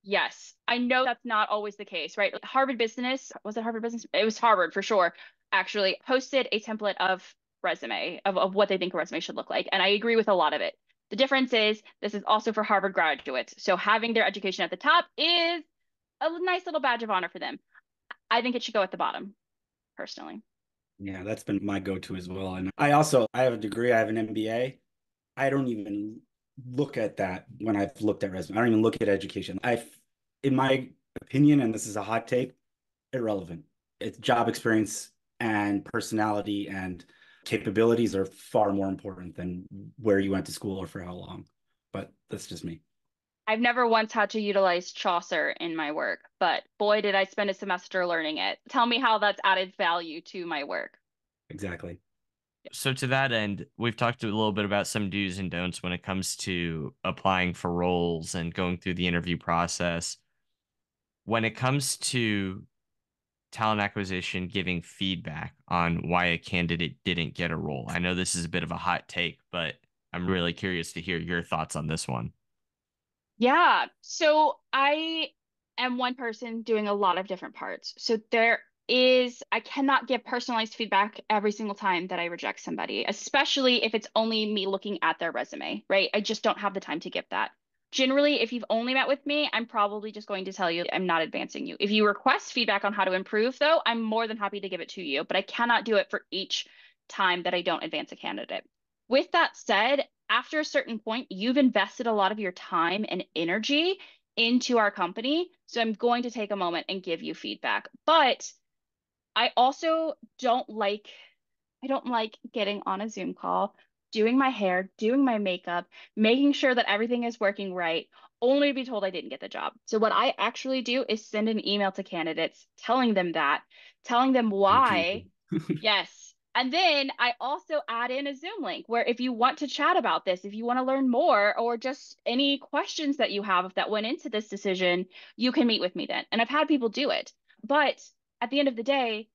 Yes, I know that's not always the case, right? Harvard Business, was it Harvard Business? It was Harvard for sure, actually posted a template of resume, of, of what they think a resume should look like. And I agree with a lot of it. The difference is this is also for Harvard graduates. So having their education at the top is a nice little badge of honor for them. I think it should go at the bottom, personally. Yeah, that's been my go-to as well. And I also I have a degree, I have an MBA. I don't even look at that when I've looked at resume. I don't even look at education. I've, in my opinion, and this is a hot take, irrelevant. It's job experience and personality and capabilities are far more important than where you went to school or for how long. But that's just me. I've never once had to utilize Chaucer in my work, but boy, did I spend a semester learning it. Tell me how that's added value to my work. Exactly. So to that end, we've talked a little bit about some do's and don'ts when it comes to applying for roles and going through the interview process. When it comes to talent acquisition giving feedback on why a candidate didn't get a role. I know this is a bit of a hot take, but I'm really curious to hear your thoughts on this one. Yeah. So I am one person doing a lot of different parts. So there is I cannot give personalized feedback every single time that I reject somebody, especially if it's only me looking at their resume, right? I just don't have the time to give that. Generally, if you've only met with me, I'm probably just going to tell you I'm not advancing you. If you request feedback on how to improve, though, I'm more than happy to give it to you, but I cannot do it for each time that I don't advance a candidate. With that said, after a certain point, you've invested a lot of your time and energy into our company. So I'm going to take a moment and give you feedback. But I also don't like I don't like getting on a Zoom call, doing my hair, doing my makeup, making sure that everything is working right, only to be told I didn't get the job. So what I actually do is send an email to candidates telling them that, telling them why. yes. And then I also add in a Zoom link where if you want to chat about this, if you want to learn more, or just any questions that you have that went into this decision, you can meet with me then. And I've had people do it. But at the end of the day,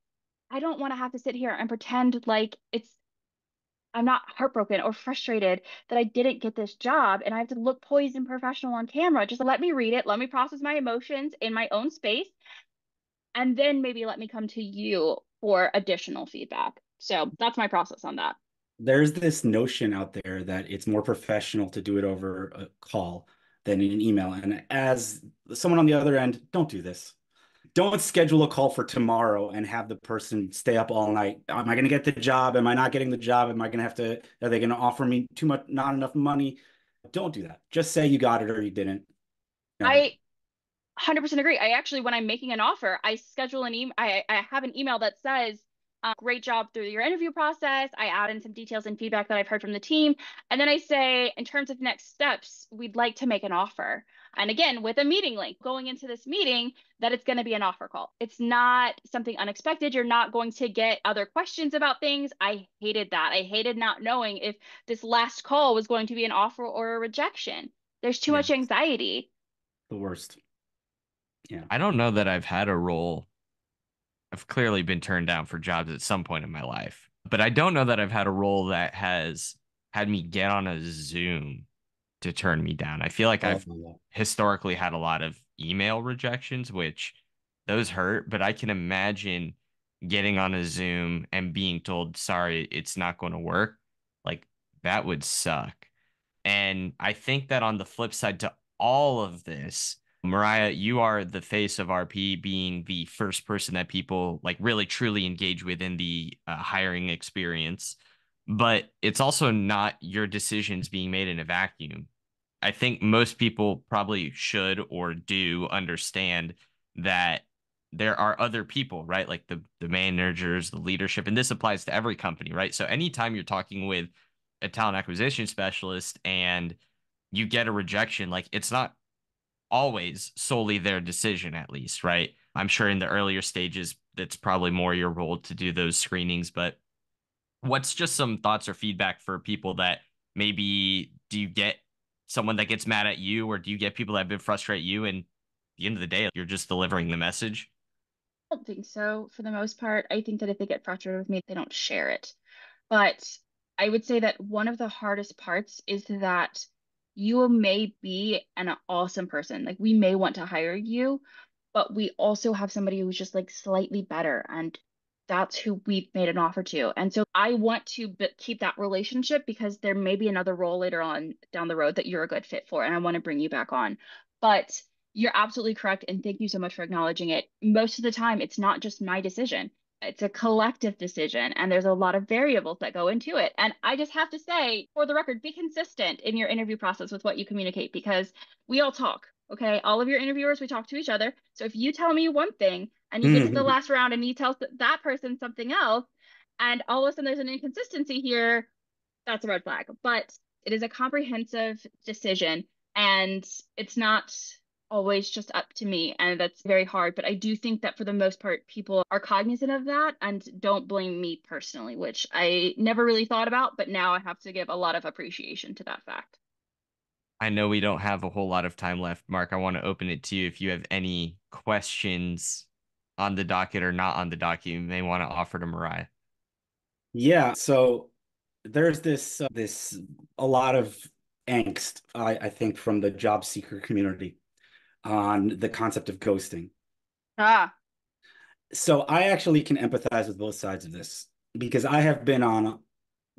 I don't want to have to sit here and pretend like it's I'm not heartbroken or frustrated that I didn't get this job and I have to look poised and professional on camera. Just let me read it, let me process my emotions in my own space, and then maybe let me come to you for additional feedback. So that's my process on that. There's this notion out there that it's more professional to do it over a call than in an email. And as someone on the other end, don't do this don't schedule a call for tomorrow and have the person stay up all night. Am I going to get the job? Am I not getting the job? Am I going to have to, are they going to offer me too much, not enough money? Don't do that. Just say you got it or you didn't. No. I 100% agree. I actually, when I'm making an offer, I schedule an email, I, I have an email that says, uh, great job through your interview process. I add in some details and feedback that I've heard from the team. And then I say, in terms of next steps, we'd like to make an offer. And again, with a meeting link going into this meeting, that it's going to be an offer call. It's not something unexpected. You're not going to get other questions about things. I hated that. I hated not knowing if this last call was going to be an offer or a rejection. There's too yeah. much anxiety. The worst. Yeah. I don't know that I've had a role I've clearly been turned down for jobs at some point in my life, but I don't know that I've had a role that has had me get on a Zoom to turn me down. I feel like I've historically had a lot of email rejections, which those hurt, but I can imagine getting on a Zoom and being told, sorry, it's not going to work. Like that would suck. And I think that on the flip side to all of this, Moriah, you are the face of RP, being the first person that people like really truly engage with in the uh, hiring experience. But it's also not your decisions being made in a vacuum. I think most people probably should or do understand that there are other people, right? Like the the managers, the leadership, and this applies to every company, right? So anytime you're talking with a talent acquisition specialist and you get a rejection, like it's not always solely their decision, at least, right? I'm sure in the earlier stages, it's probably more your role to do those screenings. But what's just some thoughts or feedback for people that maybe do you get someone that gets mad at you, or do you get people that have been frustrate you? And at the end of the day, you're just delivering the message. I don't think so for the most part. I think that if they get frustrated with me, they don't share it. But I would say that one of the hardest parts is that you may be an awesome person. Like we may want to hire you, but we also have somebody who's just like slightly better and that's who we've made an offer to. And so I want to b- keep that relationship because there may be another role later on down the road that you're a good fit for and I want to bring you back on. But you're absolutely correct and thank you so much for acknowledging it. Most of the time it's not just my decision it's a collective decision and there's a lot of variables that go into it. And i just have to say for the record be consistent in your interview process with what you communicate because we all talk okay? All of your interviewers we talk to each other. So if you tell me one thing and you get to the mm-hmm. last round and you tell that person something else and all of a sudden there's an inconsistency here that's a red flag. But it is a comprehensive decision and it's not always just up to me and that's very hard but i do think that for the most part people are cognizant of that and don't blame me personally which i never really thought about but now i have to give a lot of appreciation to that fact. I know we don't have a whole lot of time left mark. I want to open it to you if you have any questions on the docket or not on the docket. You may want to offer to Moriah. Yeah so there's this uh, this a lot of angst I, I think from the job seeker community on the concept of ghosting. Ah. So I actually can empathize with both sides of this because I have been on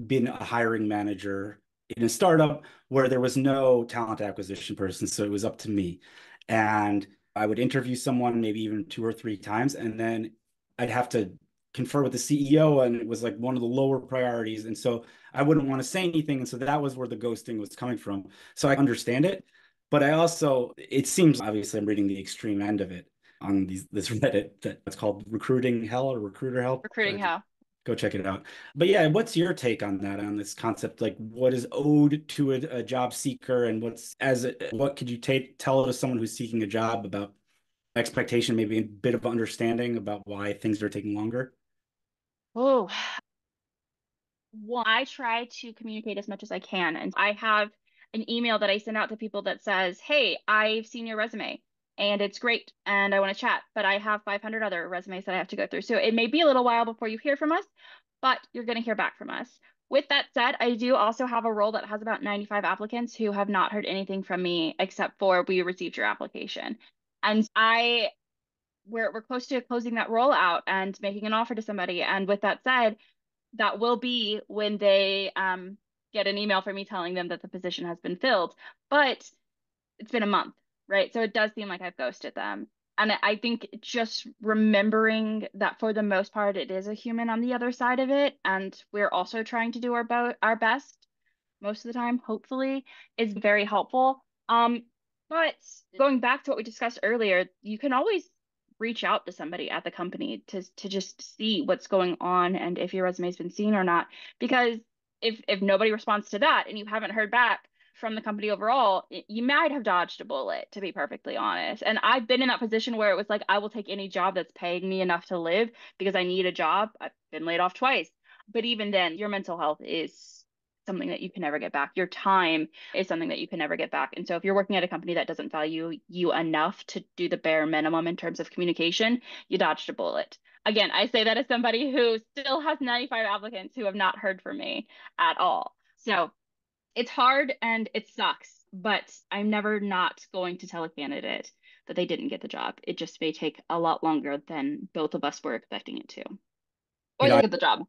been a hiring manager in a startup where there was no talent acquisition person, so it was up to me. And I would interview someone maybe even two or three times, and then I'd have to confer with the CEO, and it was like one of the lower priorities. And so I wouldn't want to say anything. And so that was where the ghosting was coming from. So I understand it. But I also, it seems obviously I'm reading the extreme end of it on these this Reddit that it's called recruiting hell or recruiter help. Recruiting hell. Go check it out. But yeah, what's your take on that? On this concept, like what is owed to a, a job seeker, and what's as a, what could you take tell to someone who's seeking a job about expectation, maybe a bit of understanding about why things are taking longer? Oh, well, I try to communicate as much as I can, and I have an email that I send out to people that says, Hey, I've seen your resume and it's great and I want to chat, but I have 500 other resumes that I have to go through. So it may be a little while before you hear from us, but you're going to hear back from us. With that said, I do also have a role that has about 95 applicants who have not heard anything from me except for we received your application. And I we're we're close to closing that role out and making an offer to somebody. And with that said, that will be when they um get an email from me telling them that the position has been filled. But it's been a month, right? So it does seem like I've ghosted them. And I think just remembering that for the most part, it is a human on the other side of it. And we're also trying to do our, bo- our best most of the time, hopefully, is very helpful. Um, but going back to what we discussed earlier, you can always reach out to somebody at the company to to just see what's going on and if your resume's been seen or not because if if nobody responds to that and you haven't heard back from the company overall, you might have dodged a bullet, to be perfectly honest. And I've been in that position where it was like, I will take any job that's paying me enough to live because I need a job. I've been laid off twice. But even then, your mental health is something that you can never get back. Your time is something that you can never get back. And so if you're working at a company that doesn't value you enough to do the bare minimum in terms of communication, you dodged a bullet again, I say that as somebody who still has 95 applicants who have not heard from me at all. So it's hard and it sucks, but I'm never not going to tell a candidate that they didn't get the job. It just may take a lot longer than both of us were expecting it to. Or you know, they get the job.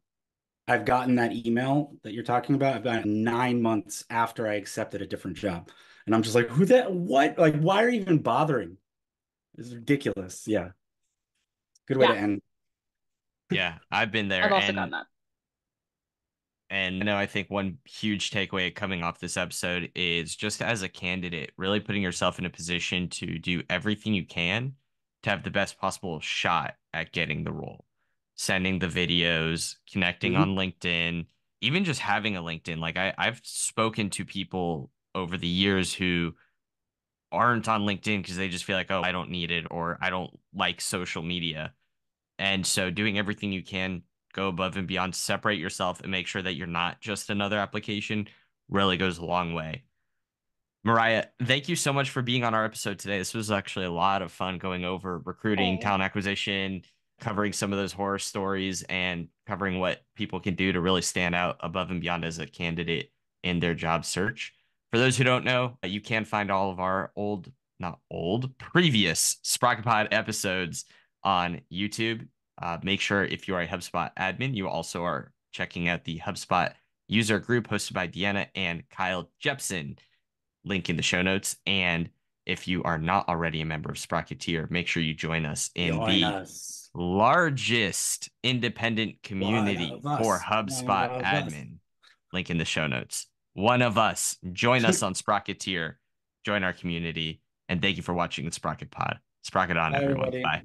I've gotten that email that you're talking about. I've gotten nine months after I accepted a different job. And I'm just like, who that what? Like, why are you even bothering? It's ridiculous. Yeah. Good way Yeah. to end. Yeah, I've been there. I've also and done that. And you know, I think one huge takeaway coming off this episode is just as a candidate, really putting yourself in a position to do everything you can to have the best possible shot at getting the role. Sending the videos, connecting Mhm. on LinkedIn, even just having a LinkedIn. Like I, I've spoken to people over the years who aren't on LinkedIn because they just feel like, oh, I don't need it or I don't like social media. And so doing everything you can, go above and beyond, separate yourself and make sure that you're not just another application really goes a long way. Moriah, thank you so much for being on our episode today. This was actually a lot of fun going over recruiting, Oh. talent acquisition, covering some of those horror stories and covering what people can do to really stand out above and beyond as a candidate in their job search. For those who don't know, you can find all of our old, not old, previous SprocketPod episodes on YouTube. Uh, make sure if you are a HubSpot admin, you also are checking out the HubSpot user group hosted by Deanna and Kyle Jepson. Link in the show notes. And if you are not already a member of Sprocketeer, make sure you join us in Join the us. Largest independent community for HubSpot admin. Link in the show notes. One of us. Join us on Sprocketeer. Join our community. And thank you for watching the SprocketPod. Sprocket on, everyone. everybody. Bye.